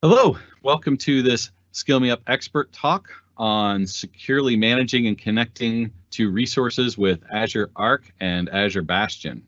Hello, welcome to this Skill Me Up expert talk on securely managing and connecting to resources with Azure Arc and Azure Bastion.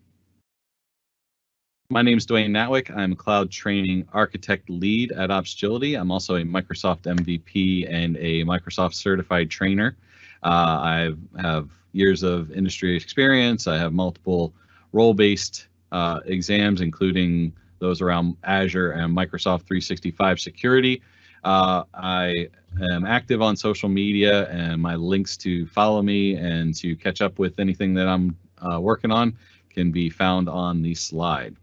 My name is Dwayne Natwick. I'm a Cloud Training Architect Lead at Opsgility. I'm also a Microsoft MVP and a Microsoft Certified Trainer. Uh, I have years of industry experience. I have multiple role-based uh, exams, including those around Azure and Microsoft 365 security. Uh, I am active on social media, and my links to follow me and to catch up with anything that I'm uh, working on can be found on the slide.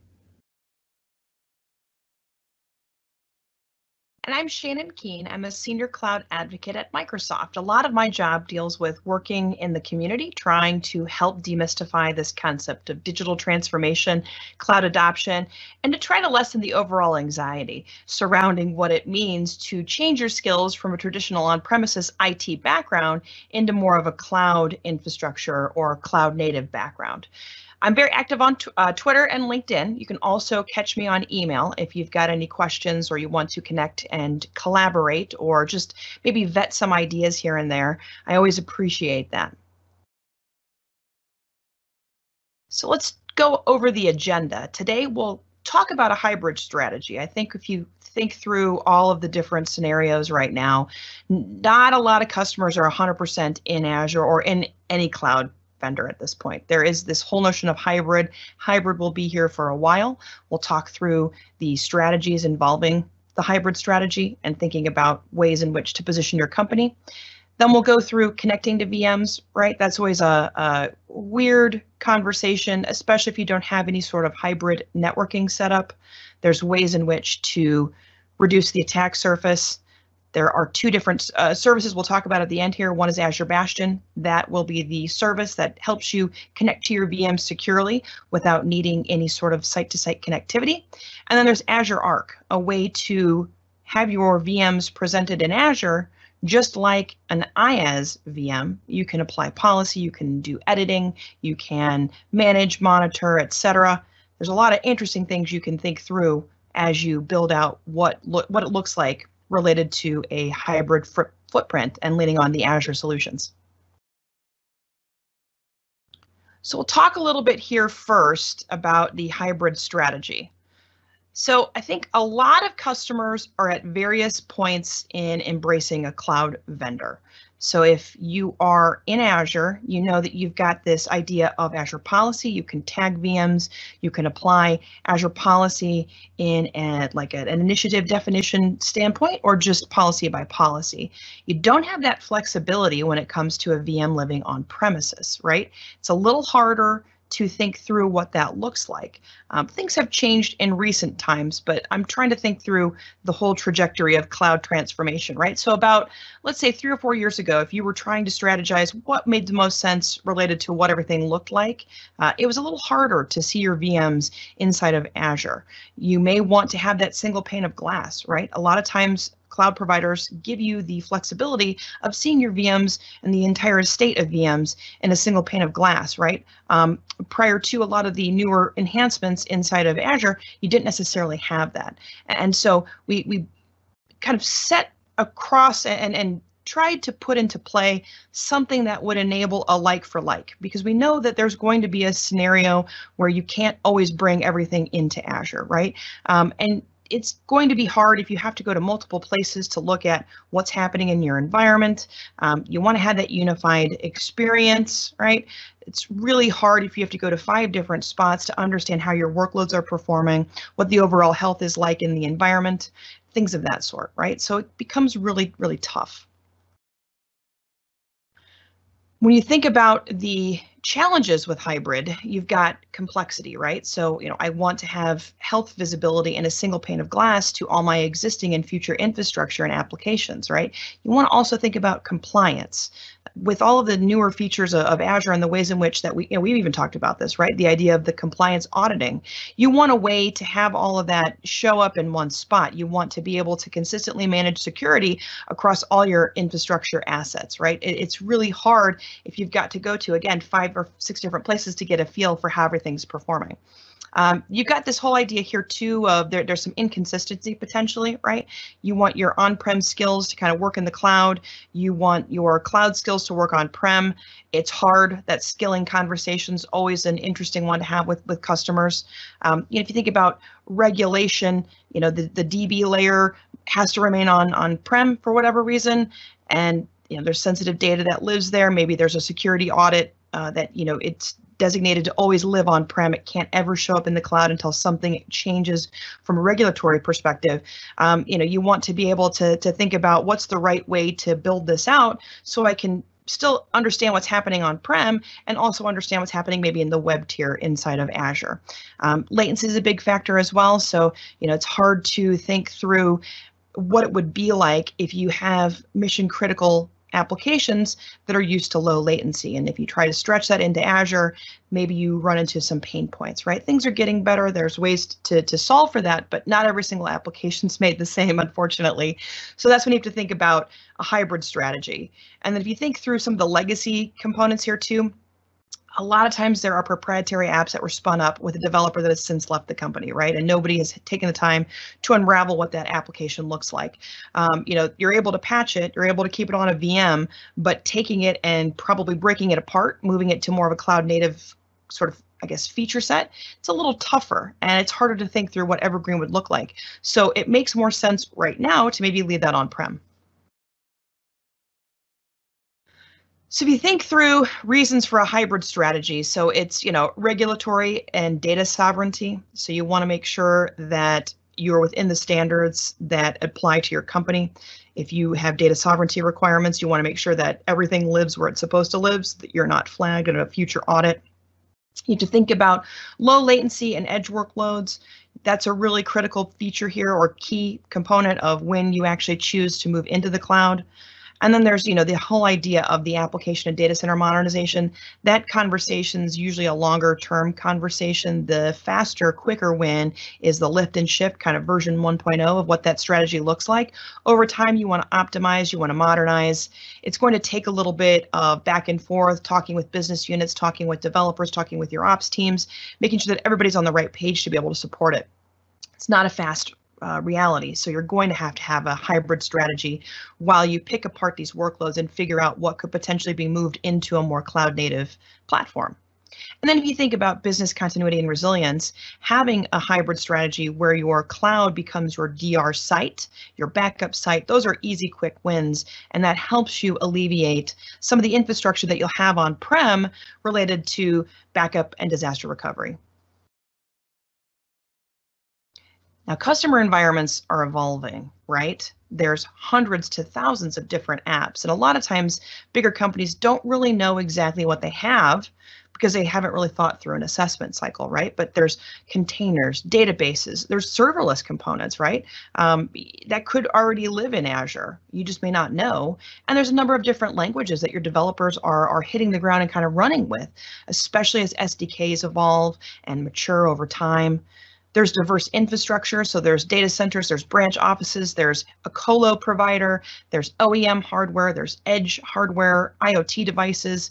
And I'm Shannon Kuehn. I'm a senior cloud advocate at Microsoft. A lot of my job deals with working in the community, trying to help demystify this concept of digital transformation, cloud adoption, and to try to lessen the overall anxiety surrounding what it means to change your skills from a traditional on premises IT background into more of a cloud infrastructure or cloud native background. I'm very active on uh, Twitter and LinkedIn. You can also catch me on email if you've got any questions or you want to connect and collaborate or just maybe vet some ideas here and there. I always appreciate that. So let's go over the agenda. Today we'll talk about a hybrid strategy. I think if you think through all of the different scenarios right now, not a lot of customers are 100% in Azure or in any cloud vendor at this point. There is this whole notion of hybrid. Hybrid will be here for a while. We'll talk through the strategies involving the hybrid strategy and thinking about ways in which to position your company. Then we'll go through connecting to VMs, right? That's always a, a weird conversation, especially if you don't have any sort of hybrid networking setup. There's ways in which to reduce the attack surface there are two different uh, services we'll talk about at the end here. One is Azure Bastion. That will be the service that helps you connect to your VM securely without needing any sort of site-to-site connectivity. And then there's Azure Arc, a way to have your VMs presented in Azure just like an IaaS VM, you can apply policy, you can do editing, you can manage, monitor, etc. There's a lot of interesting things you can think through as you build out what what it looks like related to a hybrid footprint and leaning on the Azure solutions. So we'll talk a little bit here first about the hybrid strategy. So I think a lot of customers are at various points in embracing a cloud vendor. So if you are in Azure, you know that you've got this idea of Azure policy. You can tag VMs. You can apply Azure policy in a, like a, an initiative definition standpoint or just policy by policy. You don't have that flexibility when it comes to a VM living on premises, right? It's a little harder to think through what that looks like. Um, things have changed in recent times, but I'm trying to think through the whole trajectory of cloud transformation, right? So about, let's say three or four years ago, if you were trying to strategize what made the most sense related to what everything looked like, uh, it was a little harder to see your VMs inside of Azure. You may want to have that single pane of glass, right? A lot of times cloud providers give you the flexibility of seeing your VMs and the entire estate of VMs in a single pane of glass, right? Um, prior to a lot of the newer enhancements inside of Azure, you didn't necessarily have that. And so we, we kind of set across and, and tried to put into play something that would enable a like for like because we know that there's going to be a scenario where you can't always bring everything into Azure, right? Um, and it's going to be hard if you have to go to multiple places to look at what's happening in your environment. Um, you want to have that unified experience, right? It's really hard if you have to go to five different spots to understand how your workloads are performing, what the overall health is like in the environment, things of that sort, right? So it becomes really, really tough. When you think about the challenges with hybrid, you've got complexity, right? So, you know, I want to have health visibility in a single pane of glass to all my existing and future infrastructure and applications, right? You want to also think about compliance with all of the newer features of, of Azure and the ways in which that we, you know, we've even talked about this, right? The idea of the compliance auditing. You want a way to have all of that show up in one spot. You want to be able to consistently manage security across all your infrastructure assets, right? It, it's really hard if you've got to go to, again, five or six different places to get a feel for how everything's performing. Um, you've got this whole idea here too of there, there's some inconsistency potentially, right? You want your on-prem skills to kind of work in the cloud. You want your cloud skills to work on-prem. It's hard. That skilling conversation is always an interesting one to have with with customers. Um, you know, if you think about regulation, you know, the, the DB layer has to remain on on-prem for whatever reason, and you know, there's sensitive data that lives there. Maybe there's a security audit uh, that you know it's designated to always live on-prem. It can't ever show up in the cloud until something changes from a regulatory perspective. Um, you know, you want to be able to, to think about what's the right way to build this out so I can still understand what's happening on-prem and also understand what's happening maybe in the web tier inside of Azure. Um, latency is a big factor as well. So, you know, it's hard to think through what it would be like if you have mission critical applications that are used to low latency. And if you try to stretch that into Azure, maybe you run into some pain points, right? Things are getting better. There's ways to, to solve for that, but not every single application is made the same, unfortunately. So that's when you have to think about a hybrid strategy. And then if you think through some of the legacy components here too, a lot of times there are proprietary apps that were spun up with a developer that has since left the company, right? And nobody has taken the time to unravel what that application looks like. Um, you know, you're able to patch it, you're able to keep it on a VM, but taking it and probably breaking it apart, moving it to more of a cloud native sort of I guess, feature set, it's a little tougher and it's harder to think through what Evergreen would look like. So it makes more sense right now to maybe leave that on-prem. So if you think through reasons for a hybrid strategy, so it's, you know, regulatory and data sovereignty. So you want to make sure that you're within the standards that apply to your company. If you have data sovereignty requirements, you want to make sure that everything lives where it's supposed to live, so that you're not flagged in a future audit. You have to think about low latency and edge workloads. That's a really critical feature here or key component of when you actually choose to move into the cloud. And then there's, you know, the whole idea of the application and data center modernization. That conversation is usually a longer term conversation. The faster, quicker win is the lift and shift kind of version 1.0 of what that strategy looks like. Over time, you want to optimize, you want to modernize. It's going to take a little bit of back and forth, talking with business units, talking with developers, talking with your ops teams, making sure that everybody's on the right page to be able to support it. It's not a fast uh, reality. So you're going to have to have a hybrid strategy while you pick apart these workloads and figure out what could potentially be moved into a more cloud native platform. And then if you think about business continuity and resilience, having a hybrid strategy where your cloud becomes your DR site, your backup site, those are easy, quick wins. And that helps you alleviate some of the infrastructure that you'll have on-prem related to backup and disaster recovery. Now, customer environments are evolving, right? There's hundreds to thousands of different apps. And a lot of times, bigger companies don't really know exactly what they have because they haven't really thought through an assessment cycle, right? But there's containers, databases, there's serverless components, right? Um, that could already live in Azure. You just may not know. And there's a number of different languages that your developers are, are hitting the ground and kind of running with, especially as SDKs evolve and mature over time. There's diverse infrastructure, so there's data centers, there's branch offices, there's a colo provider, there's OEM hardware, there's edge hardware, IoT devices.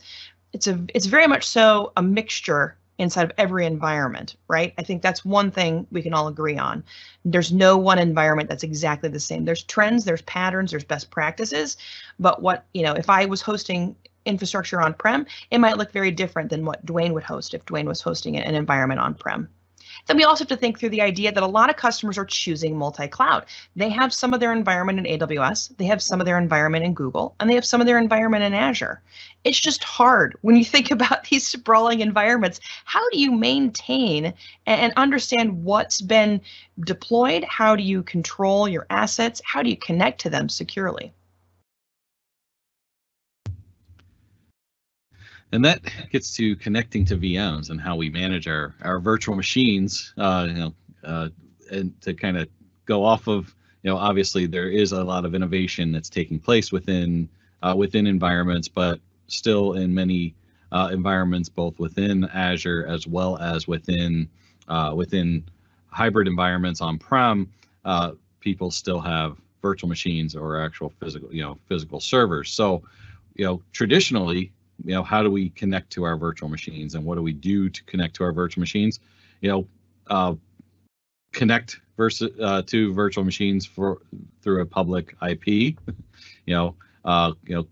It's a it's very much so a mixture inside of every environment, right? I think that's one thing we can all agree on. There's no one environment that's exactly the same. There's trends, there's patterns, there's best practices, but what, you know, if I was hosting infrastructure on-prem, it might look very different than what Dwayne would host if Dwayne was hosting an environment on-prem. Then we also have to think through the idea that a lot of customers are choosing multi-cloud. They have some of their environment in AWS, they have some of their environment in Google, and they have some of their environment in Azure. It's just hard when you think about these sprawling environments. How do you maintain and understand what's been deployed? How do you control your assets? How do you connect to them securely? And that gets to connecting to VMs and how we manage our our virtual machines. Uh, you know, uh, and to kind of go off of you know, obviously there is a lot of innovation that's taking place within uh, within environments, but still in many uh, environments, both within Azure as well as within uh, within hybrid environments on-prem, uh, people still have virtual machines or actual physical, you know, physical servers. So, you know, traditionally you know how do we connect to our virtual machines and what do we do to connect to our virtual machines you know uh, connect versus uh, to virtual machines for through a public IP. you know, uh, you know,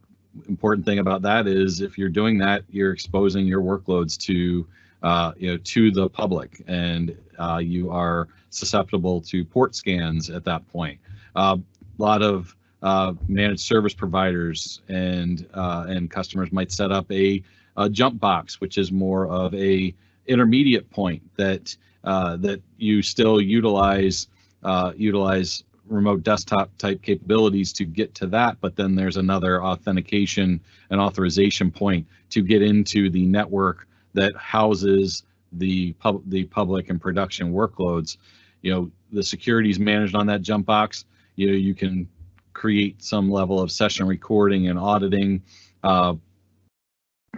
important thing about that is if you're doing that, you're exposing your workloads to uh, you know to the public, and uh, you are susceptible to port scans at that point. A lot of uh, managed service providers and uh, and customers might set up a, a, jump box, which is more of a intermediate point that uh, that you still utilize uh, utilize remote desktop type capabilities to get to that, but then there's another authentication and authorization point to get into the network that houses the pub the public and production workloads. You know, the security is managed on that jump box. You know, you can create some level of session recording and auditing, uh,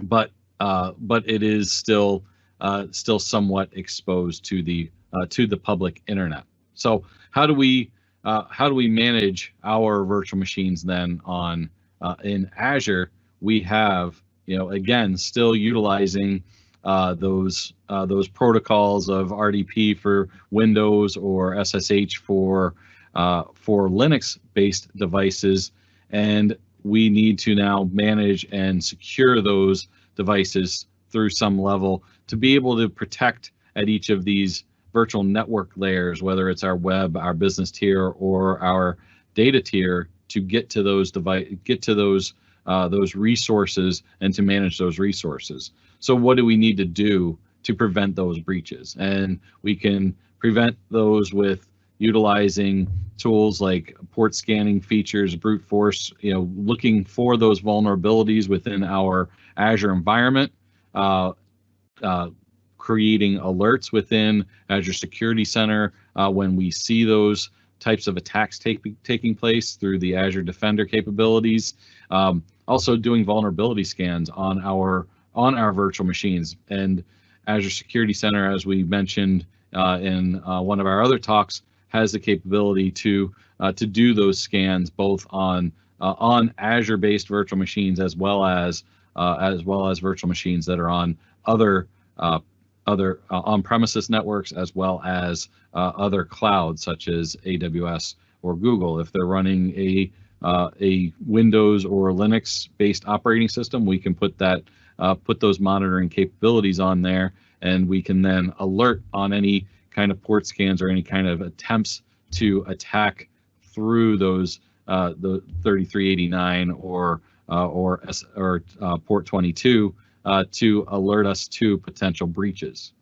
but uh, but it is still uh, still somewhat exposed to the uh, to the public internet. So how do we uh, how do we manage our virtual machines then on uh, in Azure? We have you know again still utilizing those those protocols of RDP for Windows or SSH for uh, for Linux-based devices, and we need to now manage and secure those devices through some level to be able to protect at each of these virtual network layers, whether it's our web, our business tier, or our data tier, to get to those device, get to those uh, those resources and to manage those resources. So what do we need to do to prevent those breaches? And we can prevent those with utilizing tools like port scanning features, brute force, you know, looking for those vulnerabilities within our Azure environment, uh, uh, creating alerts within Azure Security Center uh, when we see those types of attacks take, taking place through the Azure Defender capabilities. Um, also doing vulnerability scans on our on our virtual machines and Azure Security Center, as we mentioned uh, in uh, one of our other talks, has the capability to uh, to do those scans both on uh, on Azure-based virtual machines as well as uh, as well as virtual machines that are on other uh, other uh, on-premises networks as well as uh, other clouds such as AWS or Google. If they're running a a Windows or Linux-based operating system, we can put that put those monitoring capabilities on there, and we can then alert on any kind of port scans or any kind of attempts to attack through those uh, the 3389 or uh, or or uh, port 22 uh, to alert us to potential breaches.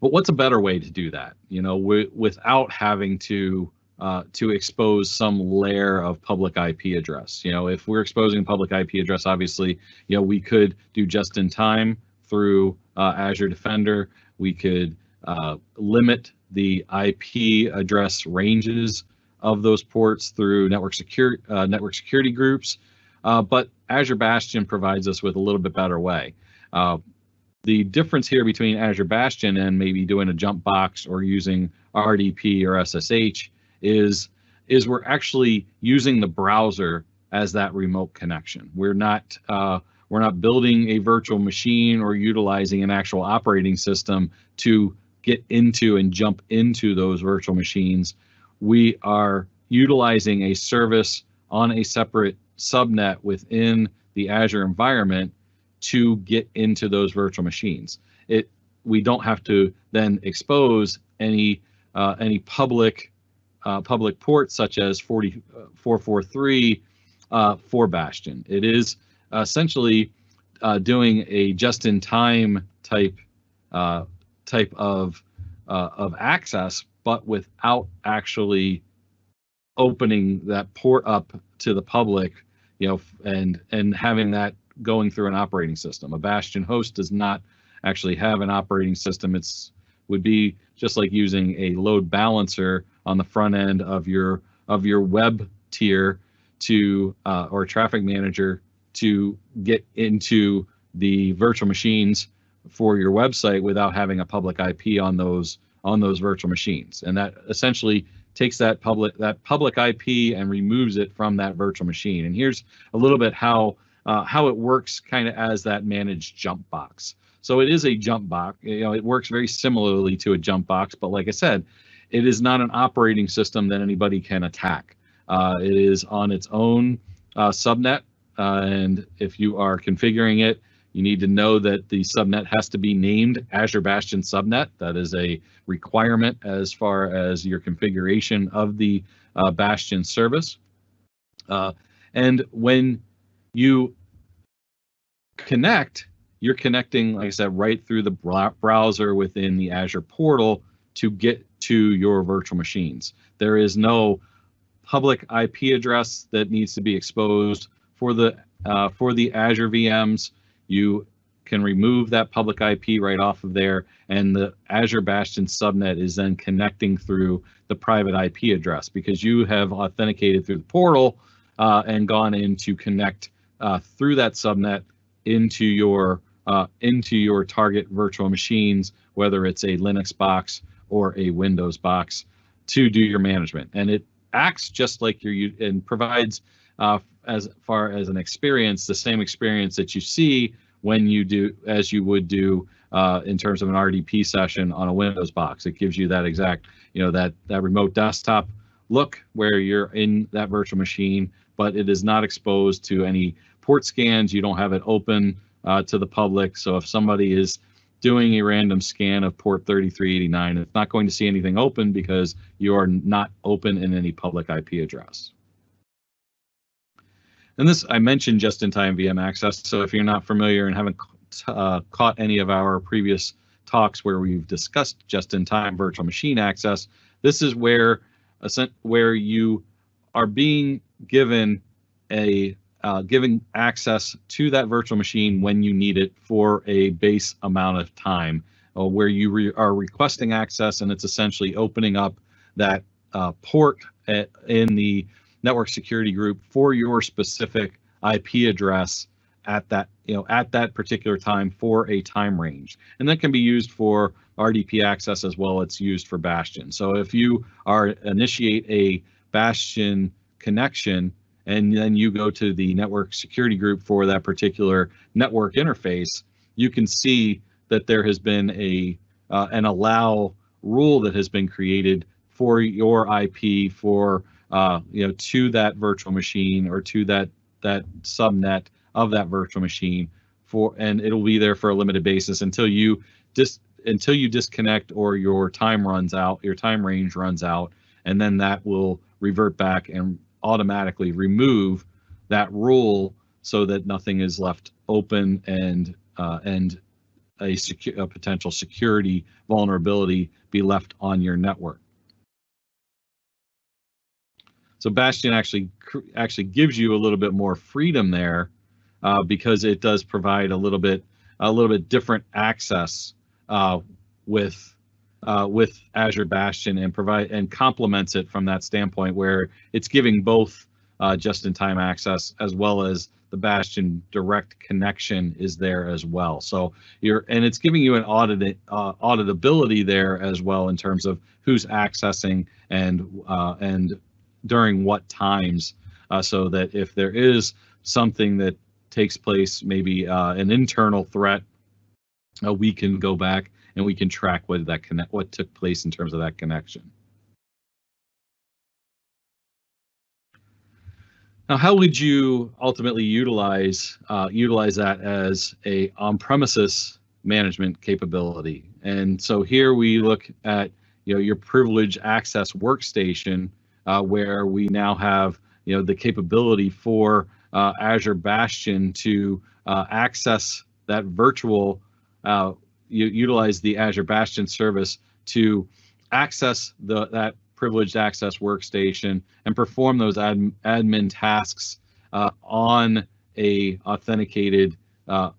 But what's a better way to do that? You know, without having to uh, to expose some layer of public IP address. You know, if we're exposing public IP address, obviously, you know, we could do just in time through uh, Azure Defender. We could uh, limit the IP address ranges of those ports through network security uh, network security groups. Uh, but Azure Bastion provides us with a little bit better way. Uh, the difference here between Azure Bastion and maybe doing a jump box or using RDP or SSH is is we're actually using the browser as that remote connection. We're not uh, we're not building a virtual machine or utilizing an actual operating system to get into and jump into those virtual machines, we are utilizing a service on a separate subnet within the Azure environment to get into those virtual machines. It we don't have to then expose any uh, any public uh, public ports such as 443 uh, uh, for Bastion. It is essentially uh, doing a just-in-time type uh, type of uh, of access, but without actually opening that port up to the public, you know, and and having that going through an operating system. A Bastion host does not actually have an operating system. It's would be just like using a load balancer on the front end of your of your web tier to uh, or traffic manager to get into the virtual machines for your website without having a public IP on those on those virtual machines. And that essentially takes that public that public IP and removes it from that virtual machine. And here's a little bit how uh, how it works kind of as that managed jump box. So it is a jump box. You know, it works very similarly to a jump box, but like I said, it is not an operating system that anybody can attack. Uh, it is on its own uh, subnet, uh, and if you are configuring it, you need to know that the subnet has to be named Azure Bastion subnet. That is a requirement as far as your configuration of the uh, Bastion service. Uh, and when you connect, you're connecting, like I said, right through the browser within the Azure portal to get to your virtual machines. There is no public IP address that needs to be exposed for the uh, for the Azure VMs. You can remove that public IP right off of there, and the Azure Bastion subnet is then connecting through the private IP address because you have authenticated through the portal uh, and gone in to connect uh, through that subnet into your uh, into your target virtual machines, whether it's a Linux box or a Windows box, to do your management. And it acts just like your and provides uh, as far as an experience the same experience that you see when you do as you would do uh, in terms of an RDP session on a Windows box. It gives you that exact, you know, that that remote desktop look where you're in that virtual machine, but it is not exposed to any port scans. You don't have it open uh, to the public. So if somebody is doing a random scan of port 3389, it's not going to see anything open because you are not open in any public IP address. And this, I mentioned just-in-time VM access. So if you're not familiar and haven't uh, caught any of our previous talks where we've discussed just-in-time virtual machine access, this is where where you are being given a uh, giving access to that virtual machine when you need it for a base amount of time, uh, where you re are requesting access and it's essentially opening up that uh, port at, in the network security group for your specific IP address at that you know at that particular time for a time range. And that can be used for rdp access as well. It's used for bastion. So if you are initiate a bastion connection and then you go to the network security group for that particular network interface you can see that there has been a uh, an allow rule that has been created for your ip for uh, you know, to that virtual machine or to that that subnet of that virtual machine for, and it'll be there for a limited basis until you dis until you disconnect or your time runs out, your time range runs out, and then that will revert back and automatically remove that rule so that nothing is left open and uh, and a, secu- a potential security vulnerability be left on your network. So Bastion actually actually gives you a little bit more freedom there uh, because it does provide a little bit a little bit different access uh, with uh, with Azure Bastion and provide and complements it from that standpoint where it's giving both uh, just-in-time access as well as the Bastion direct connection is there as well. So you're and it's giving you an audit uh, auditability there as well in terms of who's accessing and uh, and during what times uh, so that if there is something that takes place, maybe uh, an internal threat, uh, we can go back and we can track what that connect what took place in terms of that connection. Now, how would you ultimately utilize uh, utilize that as a on-premises management capability? And so here we look at you know your privilege access workstation uh, where we now have you know the capability for uh, Azure Bastion to uh, access that virtual, uh, utilize the Azure Bastion service to access the that privileged access workstation and perform those ad, admin tasks uh, on a authenticated uh,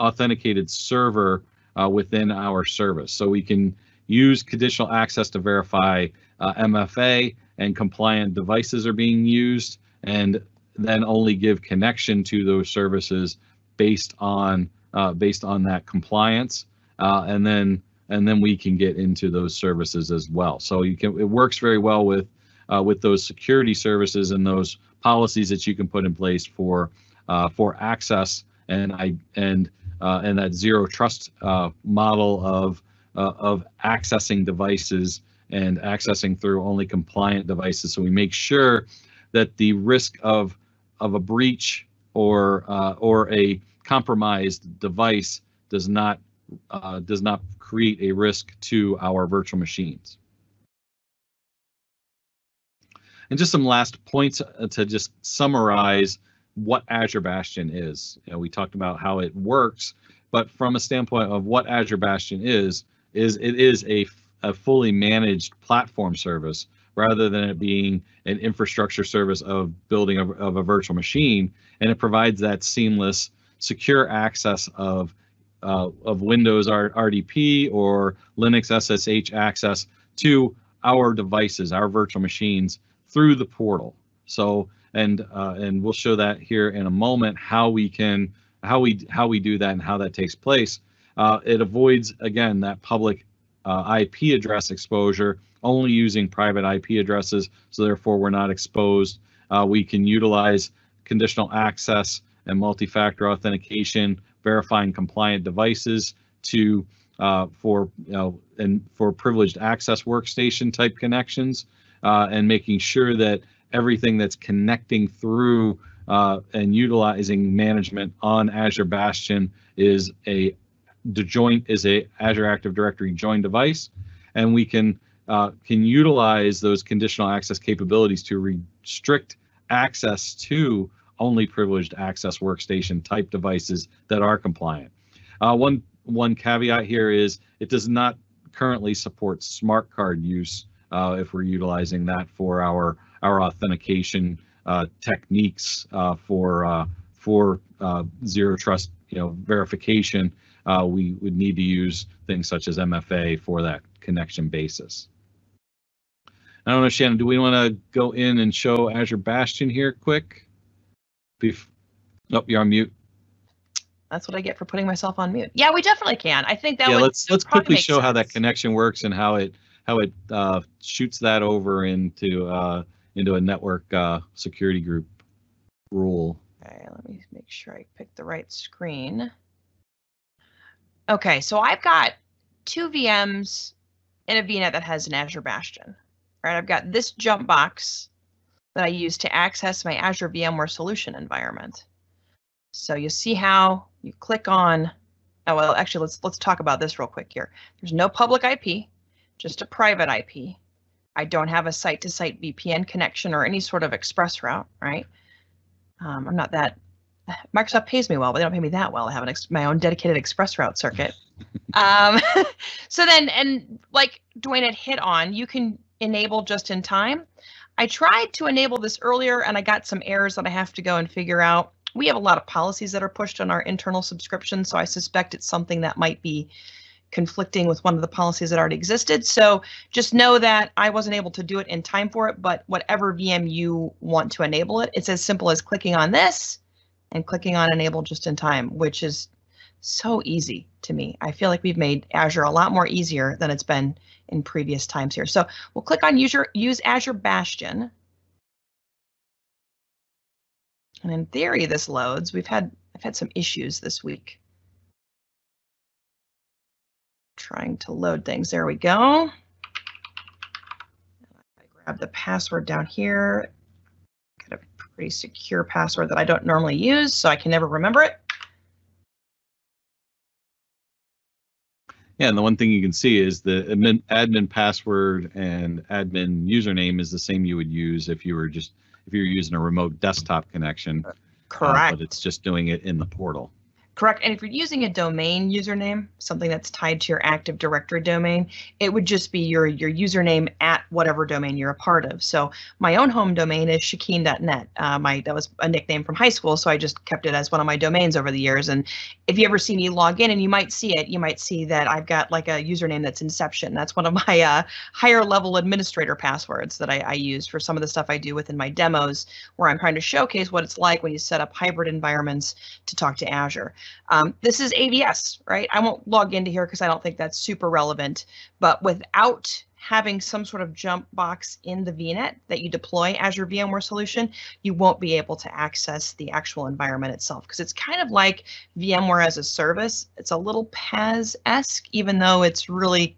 authenticated server within our service. So we can use conditional access to verify MFA and compliant devices are being used, and then only give connection to those services based on uh, based on that compliance, uh, and then and then we can get into those services as well. So you can it works very well with uh, with those security services and those policies that you can put in place for uh, for access and I and uh, and that zero trust uh, model of uh, of accessing devices and accessing through only compliant devices. So we make sure that the risk of of a breach or uh, or a compromised device does not uh, does not create a risk to our virtual machines. And just some last points uh, to just summarize what Azure Bastion is. You know, we talked about how it works, but from a standpoint of what Azure Bastion is, is it is a, a fully managed platform service rather than it being an infrastructure service of building a, of a virtual machine. And it provides that seamless, secure access of uh, of Windows RDP or Linux SSH access to our devices, our virtual machines through the portal. So and uh, and we'll show that here in a moment how we can how we how we do that and how that takes place. Uh, it avoids again that public uh, IP address exposure, only using private IP addresses. So therefore, we're not exposed. Uh, we can utilize conditional access and multi-factor authentication, verifying compliant devices to uh, for you know and for privileged access workstation type connections uh, and making sure that everything that's connecting through uh, and utilizing management on Azure Bastion is a the joint is a Azure Active Directory join device, and we can uh, can utilize those conditional access capabilities to restrict access to only privileged access workstation type devices that are compliant. Uh, one one caveat here is it does not currently support smart card use uh, if we're utilizing that for our our authentication uh, techniques uh, for uh, for zero trust you know verification. Uh, we would need to use things such as MFA for that connection basis. I don't know, Shannon, do we want to go in and show Azure Bastion here quick? Bef oh, you're on mute. That's what I get for putting myself on mute. Yeah, we definitely can. I think that yeah, would let's let's quickly show sense. how that connection works and how it how it uh, shoots that over into uh, into a network uh, security group rule. Okay, let me make sure I pick the right screen. Okay, so I've got two VMs in a VNet that has an Azure Bastion. Right, I've got this jump box that I use to access my Azure VMware solution environment. So you see how you click on, oh well, actually let's let's talk about this real quick here. There's no public IP, just a private IP. I don't have a site-to-site VPN connection or any sort of express route, right? Um, I'm not that. Microsoft pays me well, but they don't pay me that well. I have an ex- my own dedicated express route circuit. um, so then, and like Dwayne had hit on, you can enable just in time. I tried to enable this earlier, and I got some errors that I have to go and figure out. We have a lot of policies that are pushed on our internal subscription, so I suspect it's something that might be conflicting with one of the policies that already existed. So just know that I wasn't able to do it in time for it, but whatever VM you want to enable it, it's as simple as clicking on this and clicking on enable just in time, which is so easy to me. I feel like we've made Azure a lot more easier than it's been in previous times here. So we'll click on user, use Azure Bastion. And in theory, this loads. We've had I've had some issues this week trying to load things. There we go. I grab the password down here. Pretty secure password that I don't normally use, so I can never remember it. Yeah, and the one thing you can see is the admin, admin password and admin username is the same you would use if you were just if you were using a remote desktop connection. Correct. Uh, but it's just doing it in the portal. Correct. And if you're using a domain username, something that's tied to your Active Directory domain, it would just be your your username at whatever domain you're a part of. So my own home domain is shakeen.net. Uh, my that was a nickname from high school, so I just kept it as one of my domains over the years. And if you ever see me log in, and you might see it, you might see that I've got like a username that's Inception. That's one of my uh, higher level administrator passwords that I, I use for some of the stuff I do within my demos, where I'm trying to showcase what it's like when you set up hybrid environments to talk to Azure. Um, this is AVS, right? I won't log into here because I don't think that's super relevant. But without having some sort of jump box in the VNet that you deploy Azure VMware solution, you won't be able to access the actual environment itself because it's kind of like VMware as a service. It's a little PaaS-esque, even though it's really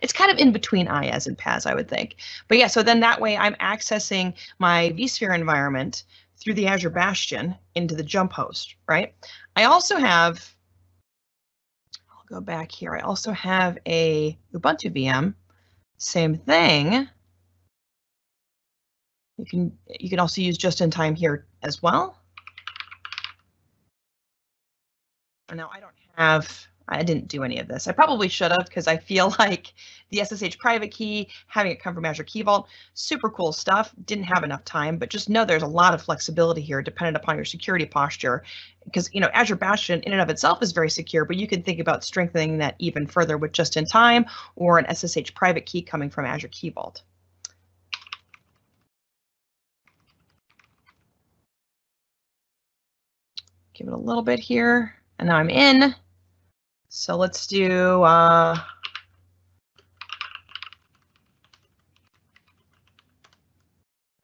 it's kind of in between IaaS and PaaS, I would think. But yeah, so then that way I'm accessing my vSphere environment through the Azure Bastion into the jump host, right? I also have, I'll go back here. I also have a Ubuntu VM, same thing. You can you can also use just in time here as well. Now I don't have I didn't do any of this. I probably should have because I feel like the SSH private key, having it come from Azure Key Vault, super cool stuff. Didn't have enough time, but just know there's a lot of flexibility here dependent upon your security posture. Because you know Azure Bastion in and of itself is very secure, but you can think about strengthening that even further with just in time or an SSH private key coming from Azure Key Vault. Give it a little bit here, and now I'm in. So let's do, uh,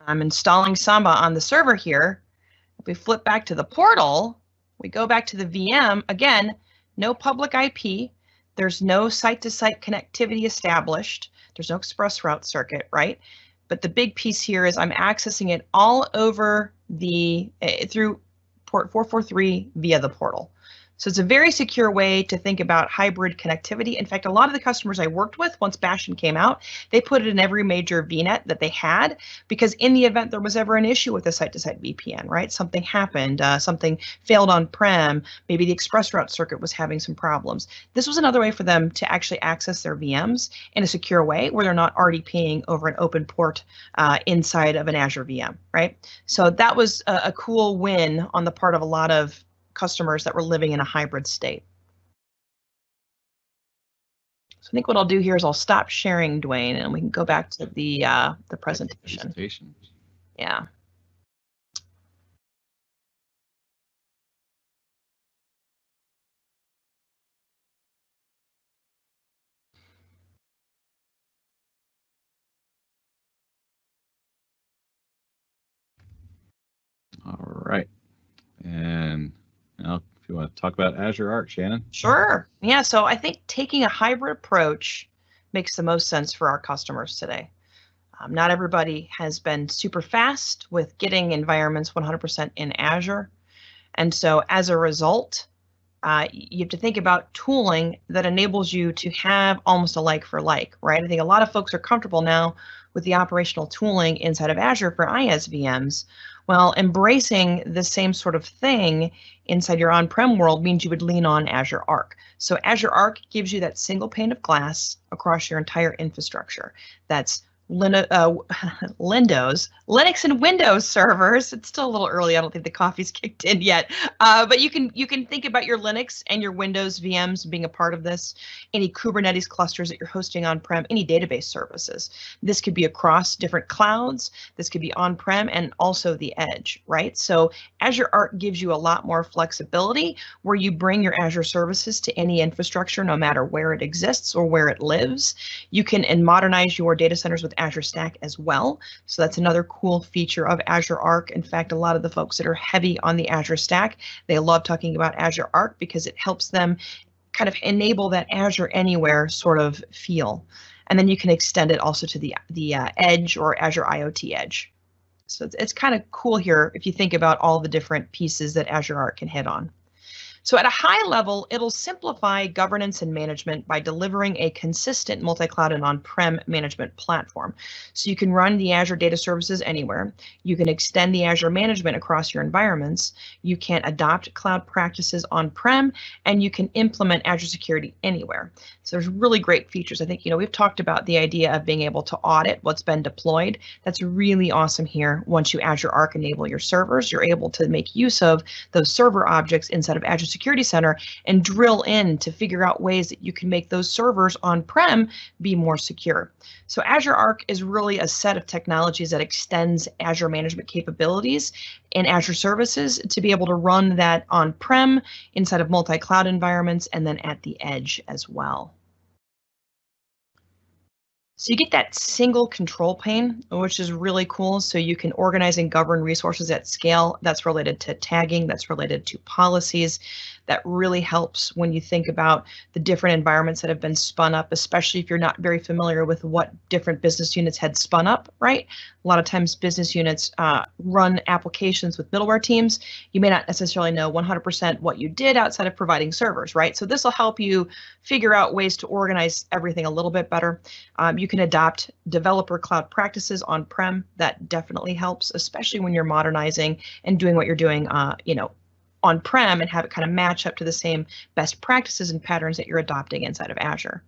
I'm installing Samba on the server here. If we flip back to the portal, we go back to the VM, again, no public IP, there's no site-to-site -site connectivity established, there's no express route circuit, right? But the big piece here is I'm accessing it all over the, uh, through port 443 via the portal. So it's a very secure way to think about hybrid connectivity. In fact, a lot of the customers I worked with once Bastion came out, they put it in every major VNet that they had because in the event there was ever an issue with a site-to-site VPN, right? Something happened, uh, something failed on-prem, maybe the express route circuit was having some problems. This was another way for them to actually access their VMs in a secure way where they're not RDPing over an open port uh, inside of an Azure VM, right? So that was a, a cool win on the part of a lot of customers that were living in a hybrid state. So I think what I'll do here is I'll stop sharing, Dwayne, and we can go back to the uh, the presentation. presentation. Yeah. All right. And now, if you want to talk about Azure Arc, Shannon. Sure. Yeah. So I think taking a hybrid approach makes the most sense for our customers today. Um, not everybody has been super fast with getting environments 100% in Azure. And so as a result, uh, you have to think about tooling that enables you to have almost a like for like, right? I think a lot of folks are comfortable now with the operational tooling inside of Azure for IaaS VMs, well, embracing the same sort of thing inside your on-prem world means you would lean on Azure Arc. So Azure Arc gives you that single pane of glass across your entire infrastructure. That's Lin- uh, Linux and Windows servers. It's still a little early. I don't think the coffee's kicked in yet. Uh, but you can you can think about your Linux and your Windows VMs being a part of this. Any Kubernetes clusters that you're hosting on-prem, any database services. This could be across different clouds. This could be on-prem and also the edge, right? So Azure Arc gives you a lot more flexibility where you bring your Azure services to any infrastructure, no matter where it exists or where it lives. You can and modernize your data centers with Azure Stack as well. So that's another cool feature of Azure Arc. In fact, a lot of the folks that are heavy on the Azure Stack, they love talking about Azure Arc because it helps them kind of enable that Azure Anywhere sort of feel. And then you can extend it also to the, the uh, Edge or Azure IoT Edge. So it's, it's kind of cool here if you think about all the different pieces that Azure Arc can hit on. So at a high level, it'll simplify governance and management by delivering a consistent multi-cloud and on-prem management platform. So you can run the Azure data services anywhere. You can extend the Azure management across your environments. You can adopt cloud practices on-prem, and you can implement Azure security anywhere. So there's really great features. I think, you know, we've talked about the idea of being able to audit what's been deployed. That's really awesome here. Once you Azure Arc enable your servers, you're able to make use of those server objects inside of Azure Security Center and drill in to figure out ways that you can make those servers on-prem be more secure. So Azure Arc is really a set of technologies that extends Azure management capabilities and Azure services to be able to run that on-prem inside of multi-cloud environments and then at the edge as well. So you get that single control pane, which is really cool. So you can organize and govern resources at scale. That's related to tagging, that's related to policies. That really helps when you think about the different environments that have been spun up, especially if you're not very familiar with what different business units had spun up, right? A lot of times business units uh, run applications with middleware teams. You may not necessarily know 100% what you did outside of providing servers, right? So this will help you figure out ways to organize everything a little bit better. Um, you can adopt developer cloud practices on-prem. That definitely helps, especially when you're modernizing and doing what you're doing, uh, you know, on-prem and have it kind of match up to the same best practices and patterns that you're adopting inside of Azure.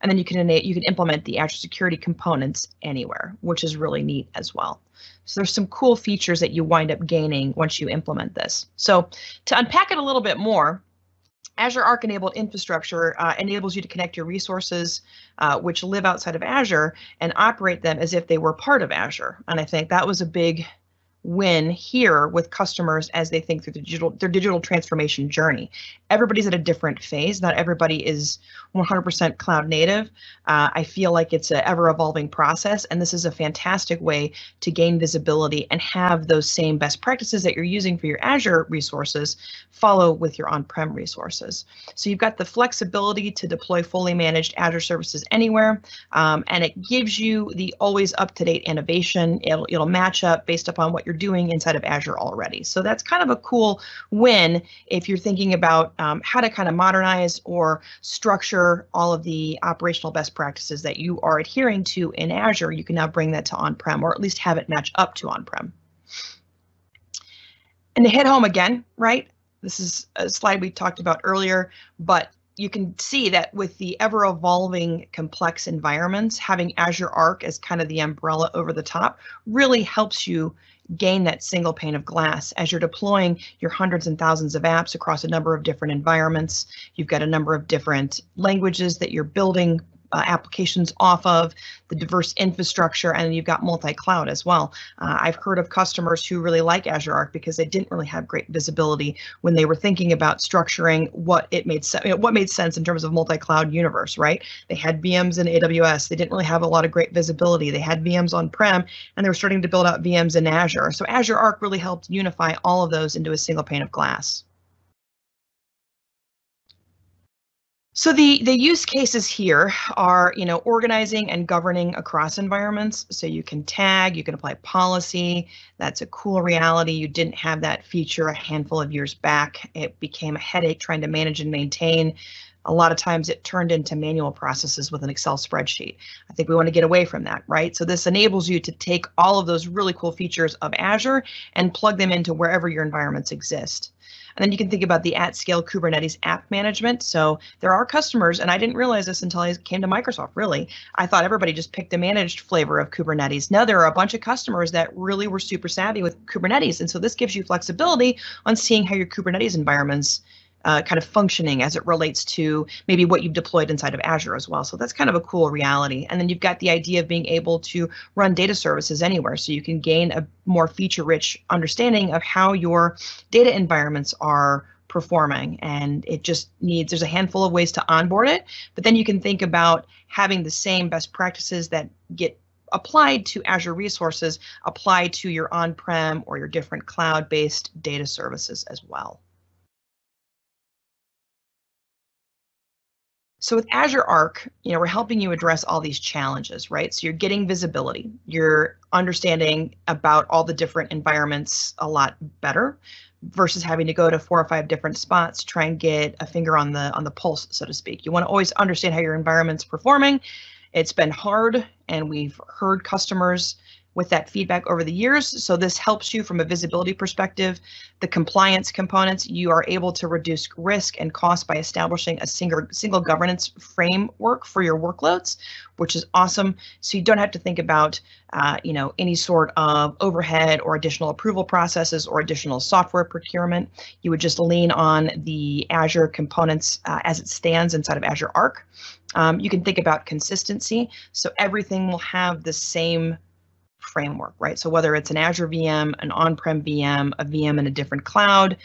And then you can you can implement the Azure security components anywhere, which is really neat as well. So there's some cool features that you wind up gaining once you implement this. So to unpack it a little bit more, Azure Arc enabled infrastructure uh, enables you to connect your resources uh, which live outside of Azure and operate them as if they were part of Azure. And I think that was a big win here with customers as they think through the digital their digital transformation journey. Everybody's at a different phase. Not everybody is 100% cloud native. Uh, I feel like it's an ever evolving process, and this is a fantastic way to gain visibility and have those same best practices that you're using for your Azure resources follow with your on-prem resources. So you've got the flexibility to deploy fully managed Azure services anywhere, um, and it gives you the always up-to-date innovation. It'll it'll match up based upon what you're you're doing inside of Azure already. So that's kind of a cool win if you're thinking about um, how to kind of modernize or structure all of the operational best practices that you are adhering to in Azure. You can now bring that to on-prem or at least have it match up to on-prem. And to hit home again, right? This is a slide we talked about earlier, but you can see that with the ever evolving complex environments, having Azure Arc as kind of the umbrella over the top really helps you gain that single pane of glass as you're deploying your hundreds and thousands of apps across a number of different environments. You've got a number of different languages that you're building uh, applications off of, the diverse infrastructure, and you've got multi-cloud as well. Uh, I've heard of customers who really like Azure Arc because they didn't really have great visibility when they were thinking about structuring what it made you know, what made sense in terms of multi-cloud universe, right? They had VMs in AWS. They didn't really have a lot of great visibility. They had VMs on-prem, and they were starting to build out VMs in Azure. So Azure Arc really helped unify all of those into a single pane of glass. So the, the use cases here are, you know, organizing and governing across environments. So you can tag, you can apply policy. That's a cool reality. You didn't have that feature a handful of years back. It became a headache trying to manage and maintain. A lot of times it turned into manual processes with an Excel spreadsheet. I think we want to get away from that, right? So this enables you to take all of those really cool features of Azure and plug them into wherever your environments exist. And then you can think about the at scale Kubernetes app management. So there are customers, and I didn't realize this until I came to Microsoft, really. I thought everybody just picked a managed flavor of Kubernetes. Now there are a bunch of customers that really were super savvy with Kubernetes. And so this gives you flexibility on seeing how your Kubernetes environments uh, kind of functioning as it relates to maybe what you've deployed inside of Azure as well. So that's kind of a cool reality. And then you've got the idea of being able to run data services anywhere. So you can gain a more feature rich understanding of how your data environments are performing and it just needs there's a handful of ways to onboard it but then you can think about having the same best practices that get applied to Azure resources applied to your on-prem or your different cloud-based data services as well. So with Azure Arc, you know, we're helping you address all these challenges, right? So you're getting visibility, you're understanding about all the different environments a lot better versus having to go to four or five different spots to try and get a finger on the on the pulse, so to speak. You want to always understand how your environment's performing. It's been hard and we've heard customers with that feedback over the years. So this helps you from a visibility perspective. The compliance components, you are able to reduce risk and cost by establishing a single, single governance framework for your workloads, which is awesome. So you don't have to think about, uh, you know, any sort of overhead or additional approval processes or additional software procurement. You would just lean on the Azure components uh, as it stands inside of Azure Arc. Um, you can think about consistency. So everything will have the same framework, right? So whether it's an Azure VM, an on-prem VM, a VM in a different cloud,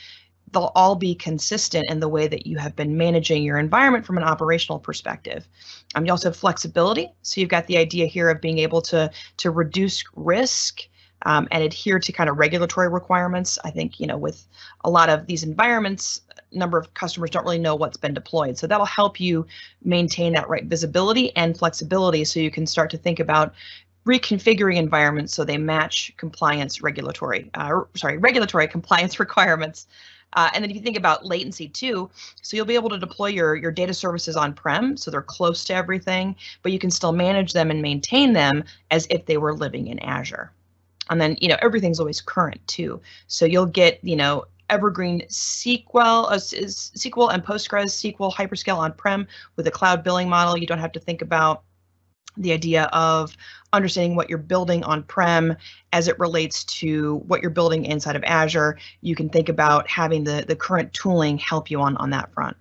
they'll all be consistent in the way that you have been managing your environment from an operational perspective. Um, you also have flexibility. So you've got the idea here of being able to, to reduce risk um, and adhere to kind of regulatory requirements. I think, you know, with a lot of these environments, number of customers don't really know what's been deployed. So that'll help you maintain that right visibility and flexibility so you can start to think about reconfiguring environments so they match compliance regulatory, uh, sorry, regulatory compliance requirements. Uh, and then if you think about latency too, so you'll be able to deploy your, your data services on-prem, so they're close to everything, but you can still manage them and maintain them as if they were living in Azure. And then, you know, everything's always current too. So you'll get, you know, Evergreen SQL, uh, SQL and Postgres SQL hyperscale on-prem with a cloud billing model. You don't have to think about the idea of understanding what you're building on-prem as it relates to what you're building inside of Azure. You can think about having the, the current tooling help you on, on that front.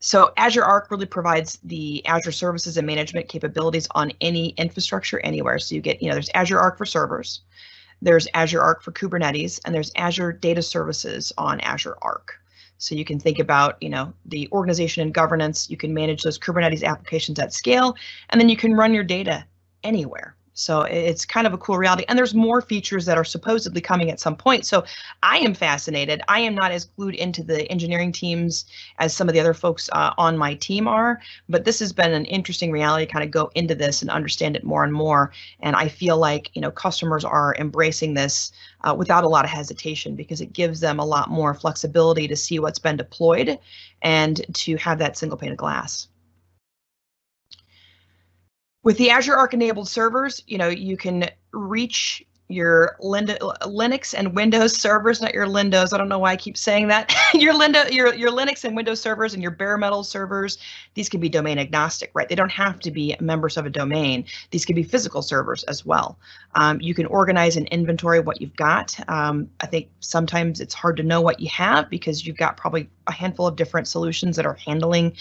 So Azure Arc really provides the Azure services and management capabilities on any infrastructure anywhere. So you get, you know, there's Azure Arc for servers, there's Azure Arc for Kubernetes, and there's Azure Data Services on Azure Arc. So you can think about, you know, the organization and governance, you can manage those Kubernetes applications at scale, and then you can run your data anywhere. So it's kind of a cool reality. And there's more features that are supposedly coming at some point. So I am fascinated. I am not as glued into the engineering teams as some of the other folks uh, on my team are, but this has been an interesting reality to kind of go into this and understand it more and more. And I feel like, you know, customers are embracing this uh, without a lot of hesitation because it gives them a lot more flexibility to see what's been deployed and to have that single pane of glass. With the Azure Arc enabled servers, you know, you can reach your Linux and Windows servers, not your Lindos. I don't know why I keep saying that. your your your Linux and Windows servers and your bare metal servers. These can be domain agnostic, right? They don't have to be members of a domain. These can be physical servers as well. Um, you can organize and inventory what you've got. Um, I think sometimes it's hard to know what you have because you've got probably a handful of different solutions that are handling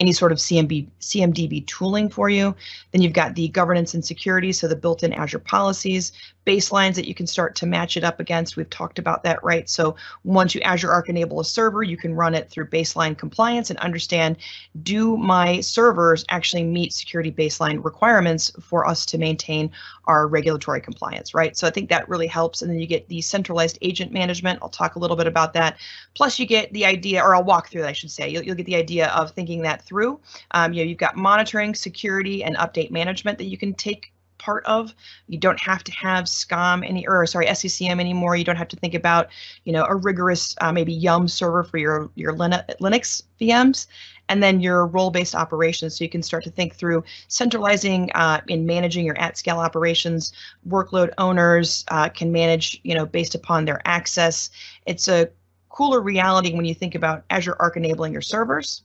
any sort of CMB, CMDB tooling for you. Then you've got the governance and security, so the built-in Azure policies, baselines that you can start to match it up against. We've talked about that, right? So once you Azure Arc enable a server, you can run it through baseline compliance and understand, do my servers actually meet security baseline requirements for us to maintain our regulatory compliance, right? So I think that really helps. And then you get the centralized agent management. I'll talk a little bit about that. Plus you get the idea, or I'll walk through I should say. You'll, you'll get the idea of thinking that through. Um, you know, you've got monitoring, security, and update management that you can take part of. You don't have to have SCOM any, or sorry, SCCM anymore. You don't have to think about, you know, a rigorous uh, maybe Yum server for your your Linux VMs, and then your role-based operations. So you can start to think through centralizing uh, in managing your at-scale operations. Workload owners uh, can manage, you know, based upon their access. It's a cooler reality when you think about Azure Arc enabling your servers.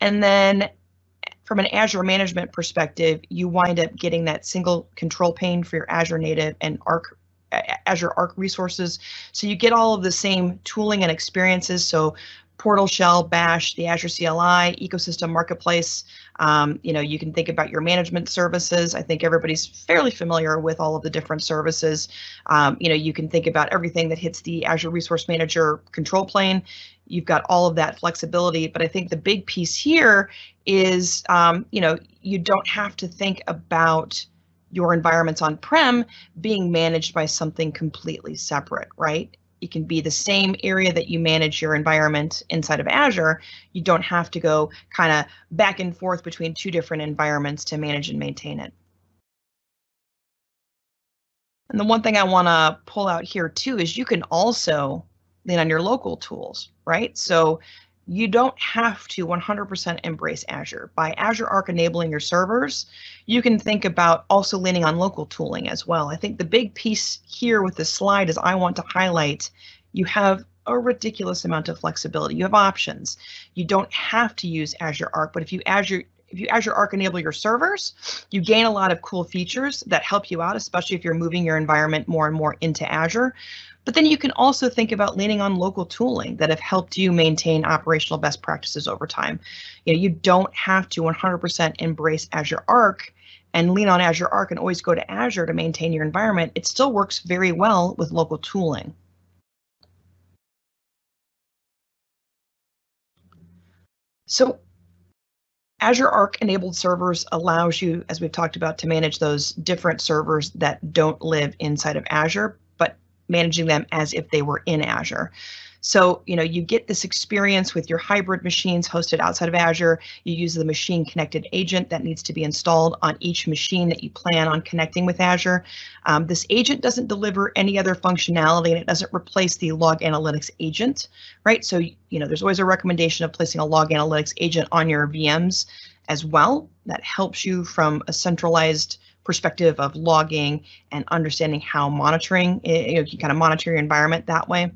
And then from an Azure management perspective, you wind up getting that single control pane for your Azure native and Arc Azure Arc resources. So you get all of the same tooling and experiences. So Portal Shell, Bash, the Azure CLI, ecosystem marketplace. Um, you know, you can think about your management services. I think everybody's fairly familiar with all of the different services. Um, you know, you can think about everything that hits the Azure Resource Manager control plane. You've got all of that flexibility, but I think the big piece here is, um, you know, you don't have to think about your environments on-prem being managed by something completely separate, right? it can be the same area that you manage your environment inside of Azure. You don't have to go kind of back and forth between two different environments to manage and maintain it. And the one thing I want to pull out here too is you can also lean on your local tools, right? So you don't have to 100% embrace Azure. By Azure Arc enabling your servers, you can think about also leaning on local tooling as well. I think the big piece here with this slide is I want to highlight you have a ridiculous amount of flexibility. You have options. You don't have to use Azure Arc, but if you Azure if you Azure Arc enable your servers, you gain a lot of cool features that help you out, especially if you're moving your environment more and more into Azure. But then you can also think about leaning on local tooling that have helped you maintain operational best practices over time. You know, you don't have to 100% embrace Azure Arc and lean on Azure Arc and always go to Azure to maintain your environment. It still works very well with local tooling. So Azure Arc enabled servers allows you, as we've talked about, to manage those different servers that don't live inside of Azure, managing them as if they were in Azure. So, you know, you get this experience with your hybrid machines hosted outside of Azure. You use the machine connected agent that needs to be installed on each machine that you plan on connecting with Azure. Um, this agent doesn't deliver any other functionality and it doesn't replace the log analytics agent, right? So, you know, there's always a recommendation of placing a log analytics agent on your VMs as well. That helps you from a centralized perspective of logging and understanding how monitoring, eh, you know, you kind of monitor your environment that way.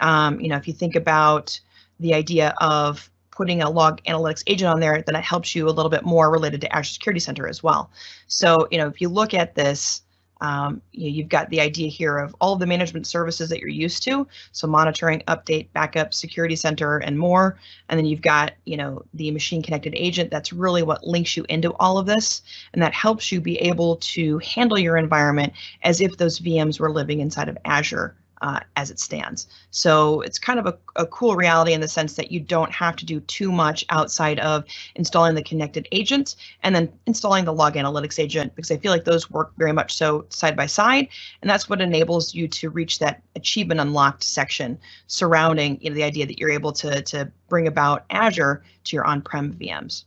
Um, you know, if you think about the idea of putting a log analytics agent on there, then it helps you a little bit more related to Azure Security Center as well. So, you know, if you look at this, um, you have got the idea here of all of the management services that you're used to. So monitoring, update, backup, security center, and more. And then you've got, you know, the machine connected agent. That's really what links you into all of this. And that helps you be able to handle your environment as if those VMs were living inside of Azure uh, as it stands. So it's kind of a, a, cool reality in the sense that you don't have to do too much outside of installing the connected agent and then installing the log analytics agent because I feel like those work very much so side by side. And that's what enables you to reach that achievement unlocked section surrounding you know, the idea that you're able to, to bring about Azure to your on-prem VMs.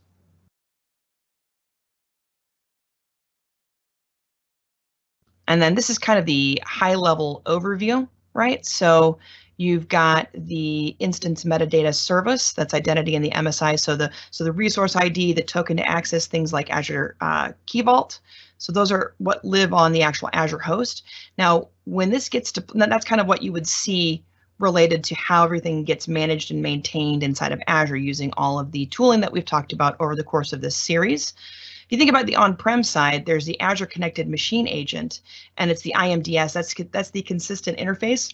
And then this is kind of the high level overview right? So you've got the instance metadata service that's identity in the MSI. So the so the resource ID, the token to access things like Azure uh, Key Vault. So those are what live on the actual Azure host. Now, when this gets to that's kind of what you would see related to how everything gets managed and maintained inside of Azure using all of the tooling that we've talked about over the course of this series. You think about the on-prem side, there's the Azure Connected Machine Agent, and it's the IMDS. That's that's the consistent interface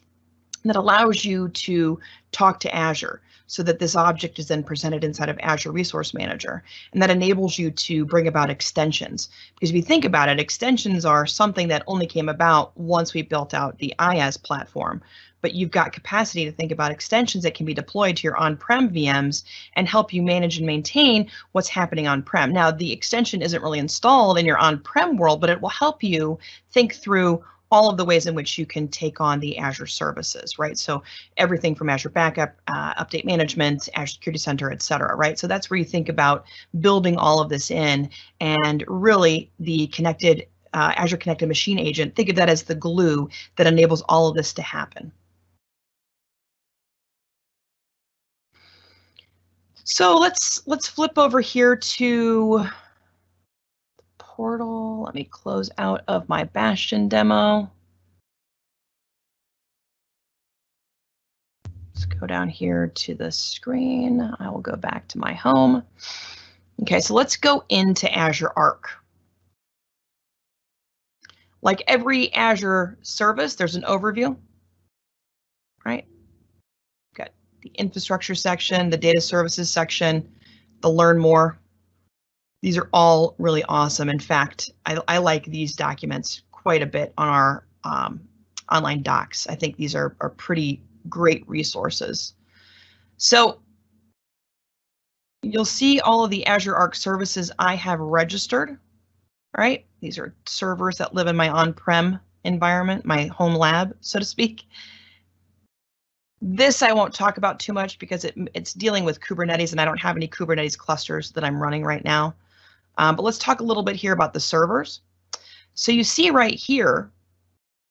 that allows you to talk to Azure so that this object is then presented inside of Azure Resource Manager. And that enables you to bring about extensions. Because if you think about it, extensions are something that only came about once we built out the IaaS platform. But you've got capacity to think about extensions that can be deployed to your on-prem VMs and help you manage and maintain what's happening on-prem. Now, the extension isn't really installed in your on-prem world, but it will help you think through all of the ways in which you can take on the Azure services, right? So everything from Azure Backup, uh, Update Management, Azure Security Center, et cetera, right? So that's where you think about building all of this in and really the connected uh, Azure Connected Machine Agent, think of that as the glue that enables all of this to happen. So let's let's flip over here to the portal. Let me close out of my Bastion demo. Let's go down here to the screen. I will go back to my home. Okay, so let's go into Azure Arc. Like every Azure service, there's an overview, right? The infrastructure section, the data services section, the learn more. These are all really awesome. In fact, I, I like these documents quite a bit on our um, online docs. I think these are, are pretty great resources. So you'll see all of the Azure Arc services I have registered, right? These are servers that live in my on-prem environment, my home lab, so to speak. This I won't talk about too much because it, it's dealing with Kubernetes and I don't have any Kubernetes clusters that I'm running right now. Um, but let's talk a little bit here about the servers. So you see right here,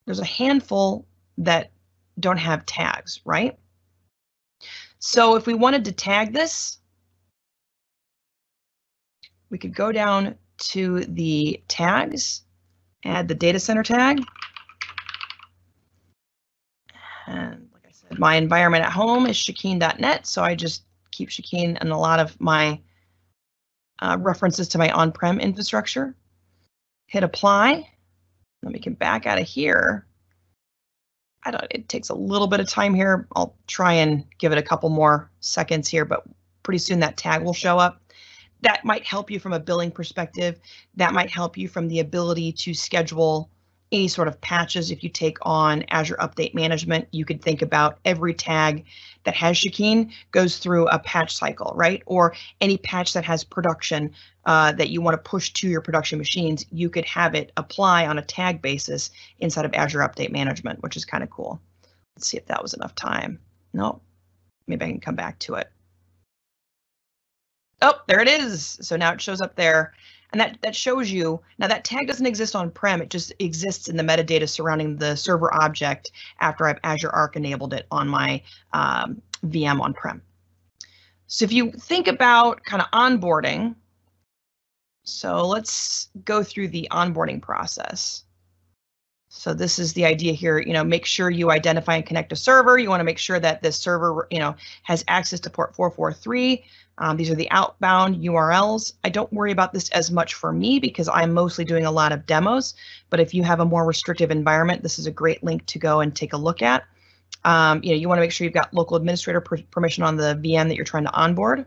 there's a handful that don't have tags, right? So if we wanted to tag this, we could go down to the tags, add the data center tag. And my environment at home is shakeen.net, so I just keep Shakeen and a lot of my uh, references to my on-prem infrastructure. Hit apply. Let me get back out of here. I don't, it takes a little bit of time here. I'll try and give it a couple more seconds here, but pretty soon that tag will show up. That might help you from a billing perspective. That might help you from the ability to schedule any sort of patches. If you take on Azure Update Management, you could think about every tag that has Shakeen goes through a patch cycle, right? Or any patch that has production uh, that you want to push to your production machines, you could have it apply on a tag basis inside of Azure Update Management, which is kind of cool. Let's see if that was enough time. No, maybe I can come back to it. Oh, there it is. So now it shows up there. And that, that shows you, now that tag doesn't exist on-prem, it just exists in the metadata surrounding the server object after I've Azure Arc enabled it on my um, VM on-prem. So if you think about kind of onboarding, so let's go through the onboarding process. So this is the idea here, you know, make sure you identify and connect a server. You want to make sure that this server, you know, has access to port 443. Um, these are the outbound URLs. I don't worry about this as much for me because I'm mostly doing a lot of demos. But if you have a more restrictive environment, this is a great link to go and take a look at. Um, you know, you want to make sure you've got local administrator per permission on the VM that you're trying to onboard.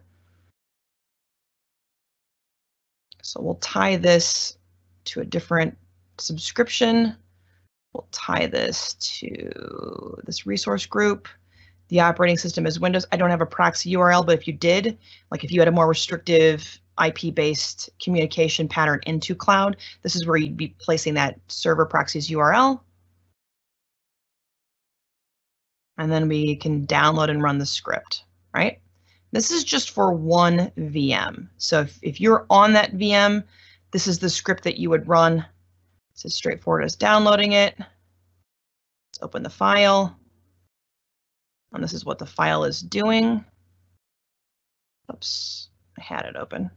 So we'll tie this to a different subscription. We'll tie this to this resource group. The operating system is Windows. I don't have a proxy URL, but if you did, like if you had a more restrictive IP-based communication pattern into cloud, this is where you'd be placing that server proxies URL. And then we can download and run the script, right? This is just for one VM. So if, if you're on that VM, this is the script that you would run. It's as straightforward as downloading it. Let's open the file. And this is what the file is doing. Oops, I had it open.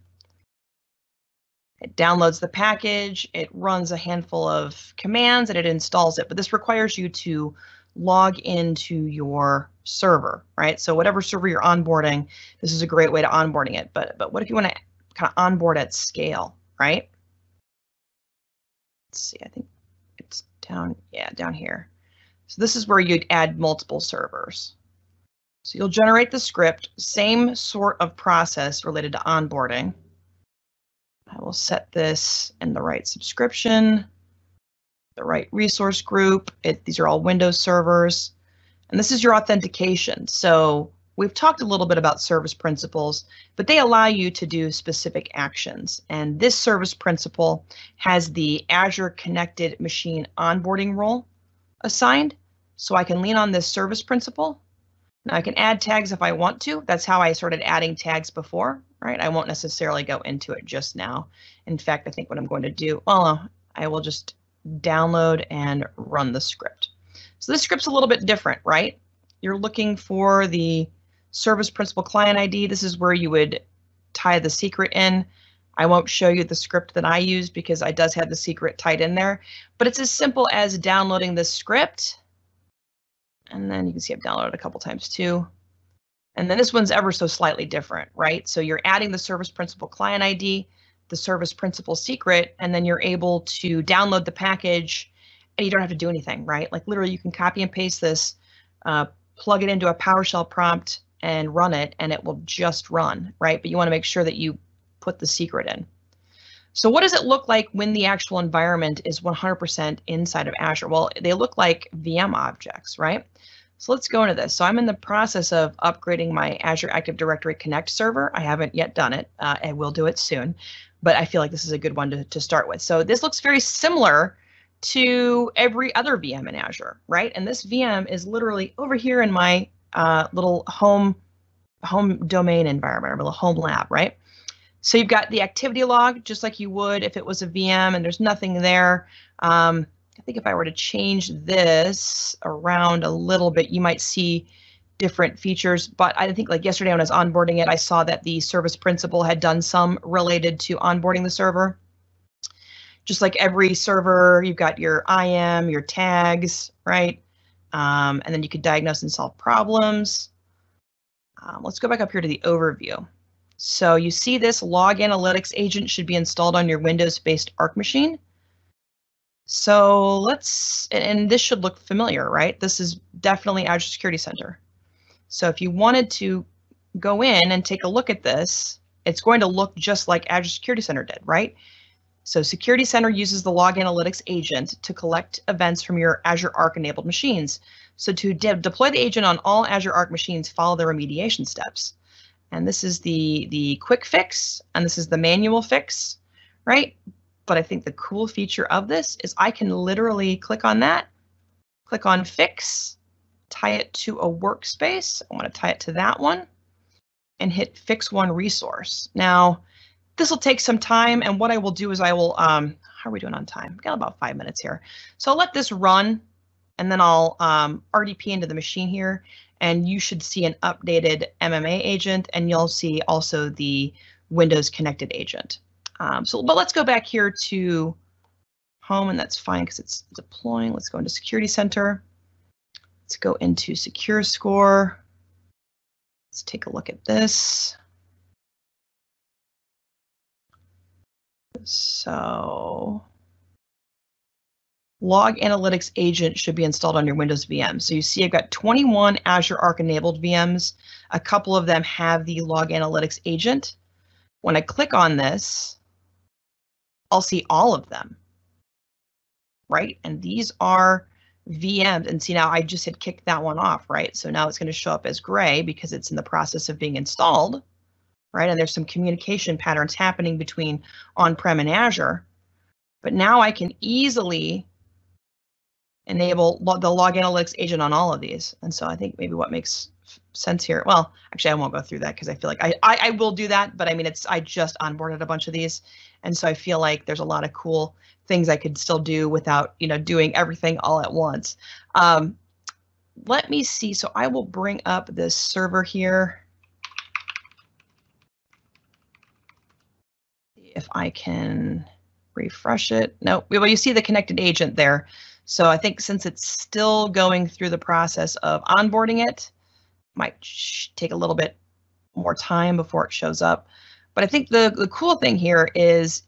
It downloads the package, it runs a handful of commands, and it installs it. But this requires you to log into your server, right? So whatever server you're onboarding, this is a great way to onboarding it. But but what if you want to kind of onboard at scale, right? Let's see, I think it's down, yeah, down here. So this is where you'd add multiple servers. So you'll generate the script, same sort of process related to onboarding. I will set this in the right subscription the right resource group. It, these are all Windows servers. And this is your authentication. So we've talked a little bit about service principals, but they allow you to do specific actions. And this service principal has the Azure Connected Machine onboarding role assigned. So I can lean on this service principal. Now I can add tags if I want to. That's how I started adding tags before, right? I won't necessarily go into it just now. In fact, I think what I'm going to do, well, I will just download and run the script. So this script's a little bit different, right? You're looking for the service principal client ID. This is where you would tie the secret in. I won't show you the script that I use because I does have the secret tied in there, but it's as simple as downloading the script. And then you can see I've downloaded a couple times too. And then this one's ever so slightly different, right? So you're adding the service principal client ID the service principal secret, and then you're able to download the package and you don't have to do anything, right? Like literally you can copy and paste this, uh, plug it into a PowerShell prompt and run it and it will just run, right? But you want to make sure that you put the secret in. So what does it look like when the actual environment is 100% inside of Azure? Well, they look like VM objects, right? So let's go into this. So I'm in the process of upgrading my Azure Active Directory Connect server. I haven't yet done it. Uh, I will do it soon but I feel like this is a good one to, to start with. So this looks very similar to every other VM in Azure, right? And this VM is literally over here in my uh, little home home domain environment, or little home lab, right? So you've got the activity log, just like you would if it was a VM, and there's nothing there. Um, I think if I were to change this around a little bit, you might see different features. But I think like yesterday when I was onboarding it, I saw that the service principal had done some related to onboarding the server. Just like every server, you've got your IAM, your tags, right? Um, and then you could diagnose and solve problems. Um, let's go back up here to the overview. So you see this log analytics agent should be installed on your Windows-based Arc machine. So let's, and this should look familiar, right? This is definitely Azure Security Center. So if you wanted to go in and take a look at this, it's going to look just like Azure Security Center did, right? So Security Center uses the log analytics agent to collect events from your Azure Arc enabled machines. So to de deploy the agent on all Azure Arc machines, follow the remediation steps. And this is the, the quick fix, and this is the manual fix, right? But I think the cool feature of this is I can literally click on that, click on fix, tie it to a workspace. I want to tie it to that one and hit fix one resource. Now, this will take some time and what I will do is I will, um, how are we doing on time? We've got about five minutes here. So I'll let this run and then I'll um, RDP into the machine here and you should see an updated MMA agent and you'll see also the Windows connected agent. Um, so, but let's go back here to home and that's fine because it's deploying. Let's go into Security Center. Let's go into Secure Score. Let's take a look at this. So Log Analytics Agent should be installed on your Windows VM. So you see I've got 21 Azure Arc enabled VMs. A couple of them have the Log Analytics Agent. When I click on this, I'll see all of them, right? And these are VMs. And see now I just had kicked that one off, right? So now it's going to show up as gray because it's in the process of being installed right? And there's some communication patterns happening between on-prem and Azure. But now I can easily enable the log analytics agent on all of these. And so I think maybe what makes sense here, well, actually I won't go through that because I feel like I, I, I will do that, but I mean, it's I just onboarded a bunch of these. And so I feel like there's a lot of cool things I could still do without, you know, doing everything all at once. Um, let me see. So I will bring up this server here. if I can refresh it. No, well, you see the connected agent there. So I think since it's still going through the process of onboarding it, might take a little bit more time before it shows up. But I think the, the cool thing here is,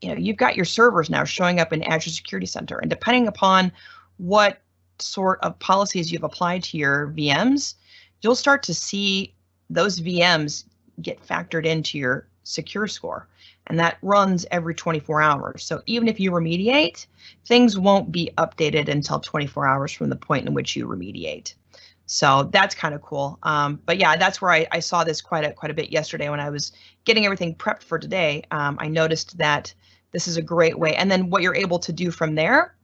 you know, you've got your servers now showing up in Azure Security Center. And depending upon what sort of policies you've applied to your VMs, you'll start to see those VMs get factored into your secure score and that runs every 24 hours. So even if you remediate, things won't be updated until 24 hours from the point in which you remediate. So that's kind of cool. Um, but yeah, that's where I, I, saw this quite a quite a bit yesterday when I was getting everything prepped for today. Um, I noticed that this is a great way. And then what you're able to do from there,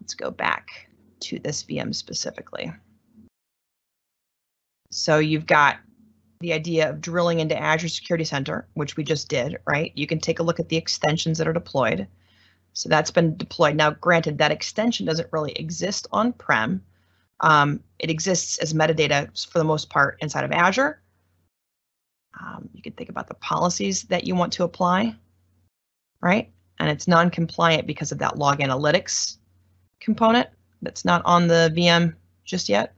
let's go back to this VM specifically. So you've got the idea of drilling into Azure Security Center, which we just did, right? You can take a look at the extensions that are deployed. So that's been deployed. Now, granted, that extension doesn't really exist on-prem. Um, it exists as metadata for the most part inside of Azure. Um, you can think about the policies that you want to apply, right? And it's non-compliant because of that log analytics component that's not on the VM just yet.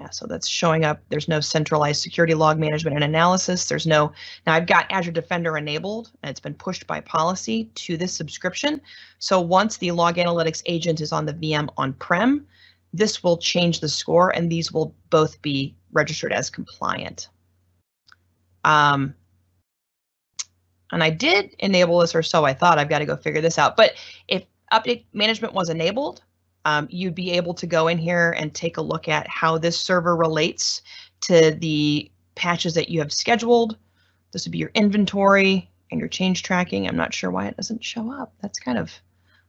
Yeah, so that's showing up. There's no centralized security log management and analysis. There's no, now I've got Azure Defender enabled and it's been pushed by policy to this subscription. So once the log analytics agent is on the VM on-prem, this will change the score and these will both be registered as compliant. Um, and I did enable this or so I thought I've got to go figure this out. But if update management was enabled, um, you'd be able to go in here and take a look at how this server relates to the patches that you have scheduled. This would be your inventory and your change tracking. I'm not sure why it doesn't show up. That's kind of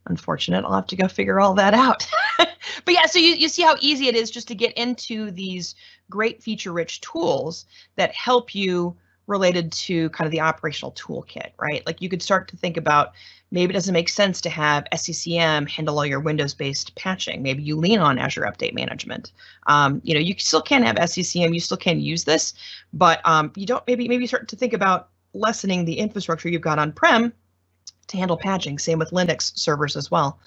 unfortunate. I'll have to go figure all that out. but yeah, so you, you see how easy it is just to get into these great feature rich tools that help you related to kind of the operational toolkit, right? Like you could start to think about maybe it doesn't make sense to have SCCM handle all your Windows-based patching. Maybe you lean on Azure Update Management. Um, you know, you still can have SCCM, you still can use this, but um, you don't. Maybe maybe start to think about lessening the infrastructure you've got on-prem to handle patching. Same with Linux servers as well.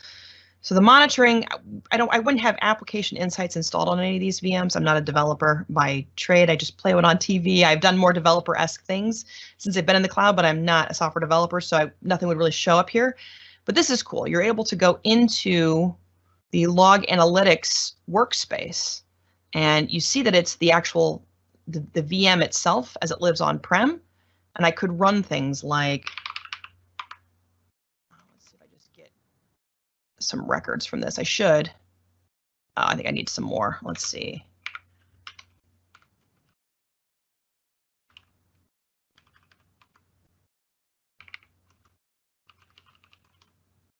So the monitoring, I don't, I wouldn't have application insights installed on any of these VMs. I'm not a developer by trade. I just play it on TV. I've done more developer-esque things since I've been in the cloud, but I'm not a software developer, so I, nothing would really show up here. But this is cool. You're able to go into the log analytics workspace and you see that it's the actual the, the VM itself as it lives on-prem. And I could run things like, let's see if I just get some records from this. I should. Uh, I think I need some more. Let's see.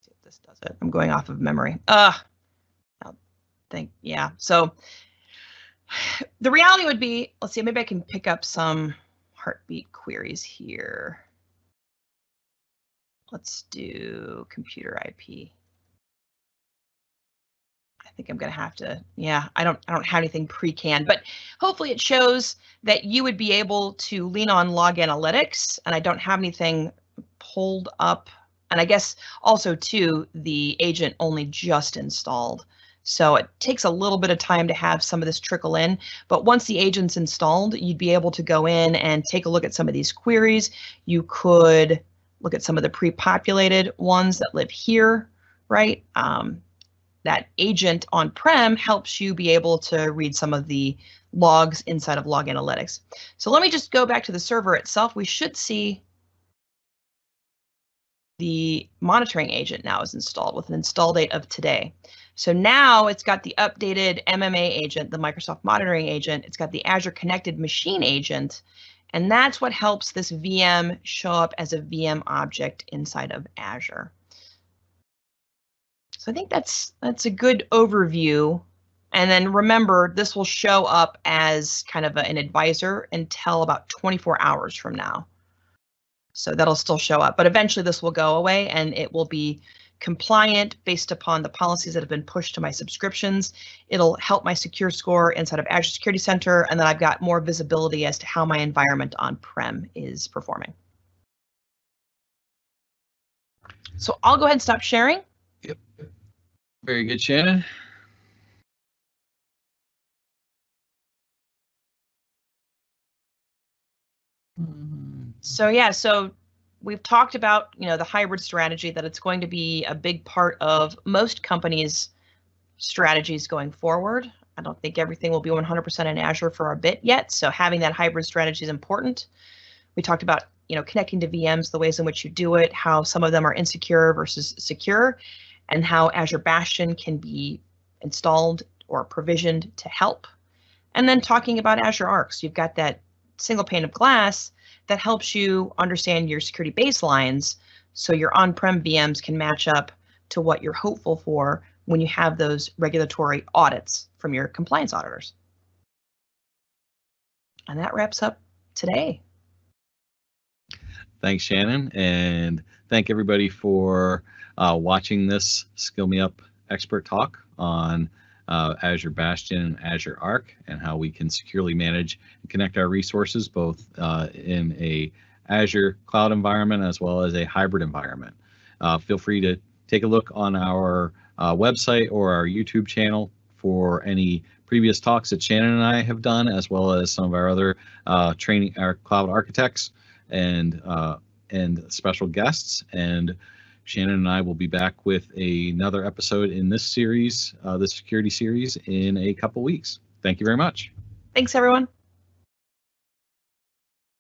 see if this does it. I'm going off of memory. Uh, I think, yeah. So the reality would be, let's see, maybe I can pick up some heartbeat queries here. Let's do computer IP. I think I'm going to have to, yeah, I don't, I don't have anything pre-canned, but hopefully it shows that you would be able to lean on log analytics and I don't have anything pulled up. And I guess also too, the agent only just installed. So it takes a little bit of time to have some of this trickle in, but once the agent's installed, you'd be able to go in and take a look at some of these queries. You could look at some of the pre-populated ones that live here, right? Um, that agent on-prem helps you be able to read some of the logs inside of Log Analytics. So let me just go back to the server itself. We should see the monitoring agent now is installed with an install date of today. So now it's got the updated MMA agent, the Microsoft monitoring agent. It's got the Azure connected machine agent. And that's what helps this VM show up as a VM object inside of Azure. So I think that's that's a good overview. And then remember, this will show up as kind of a, an advisor until about 24 hours from now. So that'll still show up, but eventually this will go away and it will be compliant based upon the policies that have been pushed to my subscriptions. It'll help my secure score inside of Azure Security Center, and then I've got more visibility as to how my environment on-prem is performing. So I'll go ahead and stop sharing. Yep. Very good, Shannon. So yeah, so we've talked about you know the hybrid strategy that it's going to be a big part of most companies strategies going forward. I don't think everything will be 100% in azure for a bit yet so having that hybrid strategy is important. We talked about you know connecting to vms the ways in which you do it how some of them are insecure versus secure and how azure bastion can be installed or provisioned to help and then talking about azure arcs you've got that single pane of glass that helps you understand your security baselines so your on-prem VMs can match up to what you're hopeful for when you have those regulatory audits from your compliance auditors. And that wraps up today. Thanks, Shannon, and thank everybody for uh, watching this Skill Me Up expert talk on uh, Azure Bastion and Azure Arc and how we can securely manage and connect our resources both uh, in a Azure cloud environment as well as a hybrid environment. Uh, feel free to take a look on our uh, website or our YouTube channel for any previous talks that Shannon and I have done, as well as some of our other uh, training, our cloud architects and uh, and special guests. And Shannon and I will be back with another episode in this series, uh, the security series, in a couple weeks. Thank you very much. Thanks, everyone.